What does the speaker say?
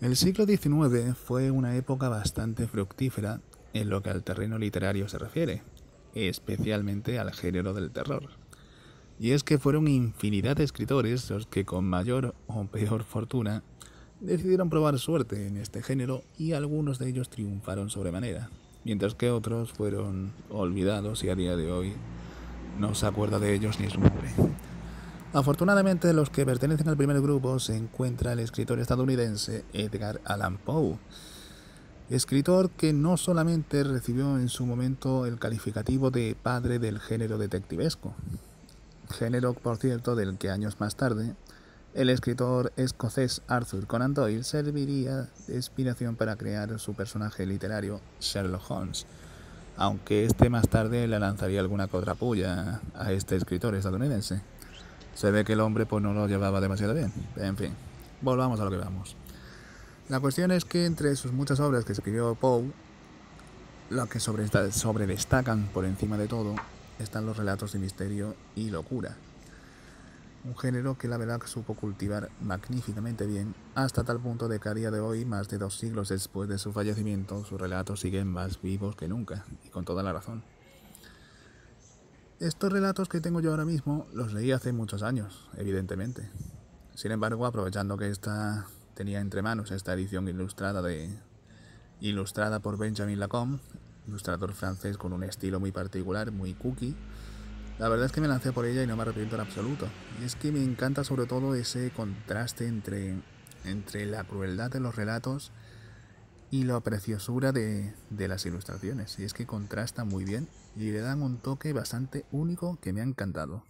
El siglo XIX fue una época bastante fructífera en lo que al terreno literario se refiere, especialmente al género del terror. Y es que fueron infinidad de escritores los que con mayor o peor fortuna decidieron probar suerte en este género y algunos de ellos triunfaron sobremanera, mientras que otros fueron olvidados y a día de hoy no se acuerda de ellos ni su nombre. Afortunadamente, los que pertenecen al primer grupo se encuentra el escritor estadounidense Edgar Allan Poe, escritor que no solamente recibió en su momento el calificativo de padre del género detectivesco, género por cierto del que años más tarde el escritor escocés Arthur Conan Doyle serviría de inspiración para crear su personaje literario Sherlock Holmes, aunque este más tarde le lanzaría alguna contrapulla a este escritor estadounidense. Se ve que el hombre pues no lo llevaba demasiado bien. En fin, volvamos a lo que vamos. La cuestión es que entre sus muchas obras que escribió Poe, lo que sobre, sobre destacan por encima de todo están los relatos de misterio y locura. Un género que la verdad supo cultivar magníficamente bien, hasta tal punto de que a día de hoy, más de dos siglos después de su fallecimiento, sus relatos siguen más vivos que nunca, y con toda la razón. Estos relatos que tengo yo ahora mismo los leí hace muchos años, evidentemente. Sin embargo, aprovechando que esta tenía entre manos esta edición ilustrada de ilustrada por Benjamin Lacombe, ilustrador francés con un estilo muy particular, muy cookie. La verdad es que me lancé por ella y no me arrepiento en absoluto. Y es que me encanta sobre todo ese contraste entre, entre la crueldad de los relatos y la preciosura de, de las ilustraciones. Y es que contrasta muy bien y le dan un toque bastante único que me ha encantado.